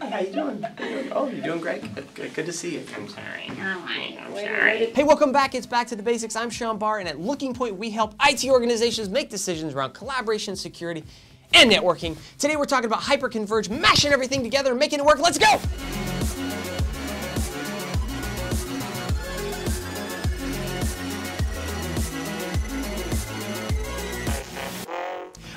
How you doing? Oh, you're doing great. Good, good, good to see you. I'm sorry. I'm sorry. Hey, welcome back. It's Back to the Basics. I'm Sean Barr, and at LookingPoint, we help IT organizations make decisions around collaboration, security, and networking. Today, we're talking about hyperconverged, mashing everything together and making it work. Let's go!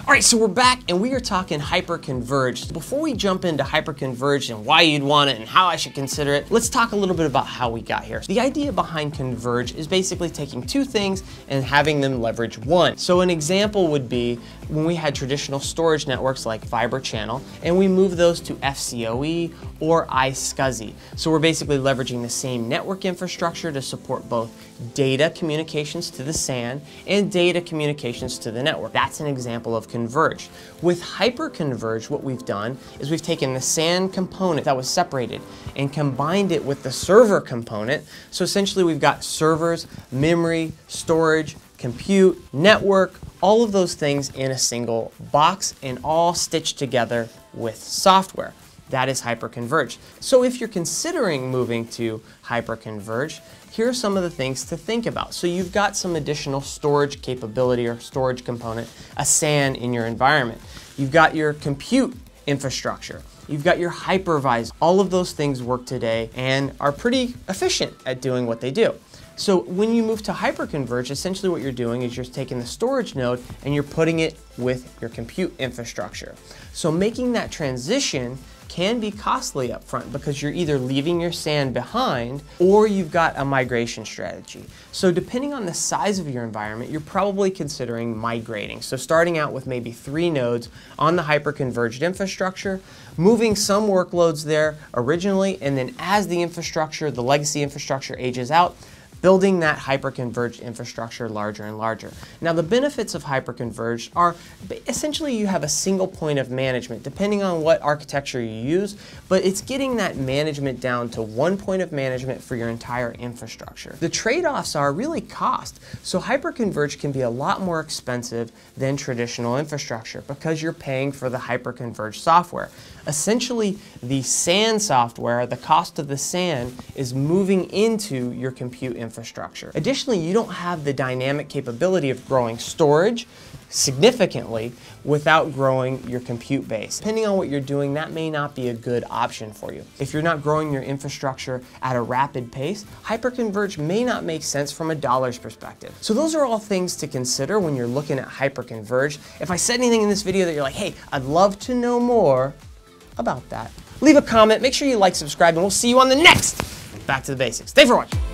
All right, so we're back and we are talking hyperconverged. Before we jump into hyperconverged and why you'd want it and how I should consider it, let's talk a little bit about how we got here. The idea behind converge is basically taking two things and having them leverage one. So an example would be when we had traditional storage networks like Fibre Channel and we moved those to FCOE or iSCSI. So we're basically leveraging the same network infrastructure to support both data communications to the SAN and data communications to the network. That's an example of converged. With hyperconverged, what we've done is we've taken the SAN component that was separated and combined it with the server component. So essentially we've got servers, memory, storage, compute, network, all of those things in a single box and all stitched together with software. That is hyperconverged. So if you're considering moving to hyperconverged, here are some of the things to think about. So you've got some additional storage capability or storage component, a SAN in your environment. You've got your compute infrastructure. You've got your hypervisor. All of those things work today and are pretty efficient at doing what they do. So when you move to hyperconverged, essentially what you're doing is you're taking the storage node and you're putting it with your compute infrastructure. So making that transition can be costly up front because you're either leaving your SAN behind or you've got a migration strategy. So depending on the size of your environment, you're probably considering migrating. So starting out with maybe three nodes on the hyperconverged infrastructure, moving some workloads there originally, and then as the infrastructure, the legacy infrastructure ages out, building that hyperconverged infrastructure larger and larger. Now the benefits of hyperconverged are essentially you have a single point of management depending on what architecture you use, but it's getting that management down to one point of management for your entire infrastructure. The trade-offs are really cost. So hyperconverged can be a lot more expensive than traditional infrastructure because you're paying for the hyperconverged software. Essentially, the SAN software, the cost of the SAN, is moving into your compute infrastructure infrastructure. Additionally, you don't have the dynamic capability of growing storage significantly without growing your compute base. Depending on what you're doing, that may not be a good option for you. If you're not growing your infrastructure at a rapid pace, hyperconverged may not make sense from a dollars perspective. So those are all things to consider when you're looking at hyperconverged. If I said anything in this video that you're like, hey, I'd love to know more about that, leave a comment, make sure you like, subscribe, and we'll see you on the next Back to the Basics. Thanks for watching.